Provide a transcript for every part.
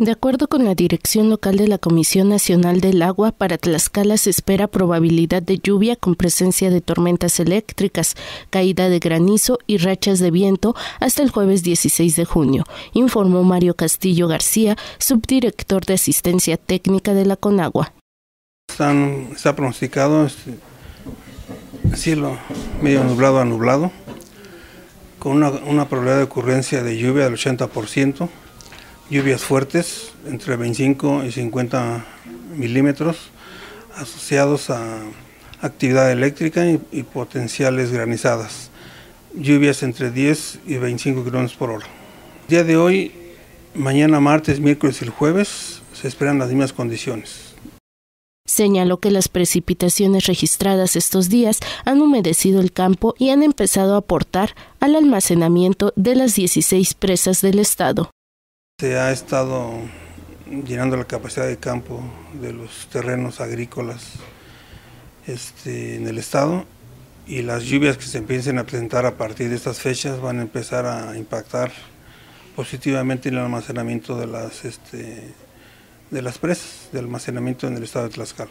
De acuerdo con la dirección local de la Comisión Nacional del Agua, para Tlaxcala se espera probabilidad de lluvia con presencia de tormentas eléctricas, caída de granizo y rachas de viento hasta el jueves 16 de junio, informó Mario Castillo García, subdirector de asistencia técnica de la Conagua. está pronosticado este, cielo medio nublado a nublado, con una, una probabilidad de ocurrencia de lluvia del 80% lluvias fuertes entre 25 y 50 milímetros asociados a actividad eléctrica y, potenciales granizadas. Lluvias entre 10 y 25 kilómetros por hora. Día de hoy, mañana martes, miércoles y el jueves se esperan las mismas condiciones. Señaló que las precipitaciones registradas estos días han humedecido el campo y han empezado a aportar al almacenamiento de las 16 presas del estado. Se ha estado llenando la capacidad de campo de los terrenos agrícolas este, en el estado y las lluvias que se empiecen a presentar a partir de estas fechas van a empezar a impactar positivamente en el almacenamiento de las, este, de las presas, de almacenamiento en el estado de Tlaxcala.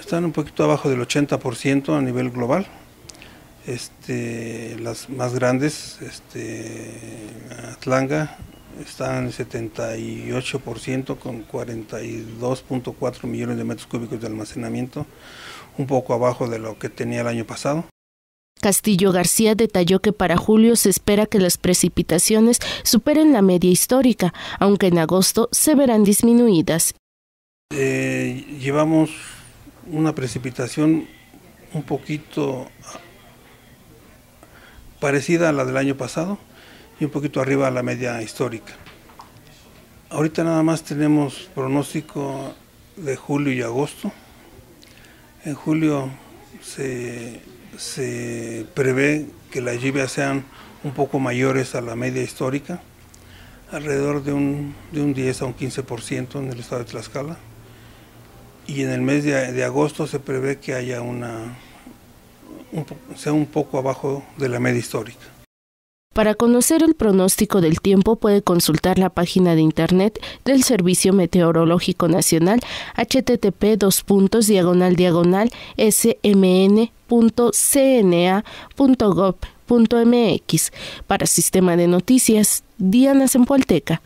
Están un poquito abajo del 80% a nivel global. Este, las más grandes, este, Atlanga, está en el 78% con 42.4 millones de metros cúbicos de almacenamiento, un poco abajo de lo que tenía el año pasado. Castillo García detalló que para julio se espera que las precipitaciones superen la media histórica, aunque en agosto se verán disminuidas. Eh, llevamos una precipitación un poquito parecida a la del año pasado, y un poquito arriba a la media histórica. Ahorita nada más tenemos pronóstico de julio y agosto. En julio se, prevé que las lluvias sean un poco mayores a la media histórica, alrededor de un, de un 10 a un 15% en el estado de Tlaxcala. Y en el mes de, agosto se prevé que haya una, sea un poco abajo de la media histórica. Para conocer el pronóstico del tiempo puede consultar la página de internet del Servicio Meteorológico Nacional http diagonal diagonal smn.cna.gov.mx para Sistema de Noticias Diana Zempualteca.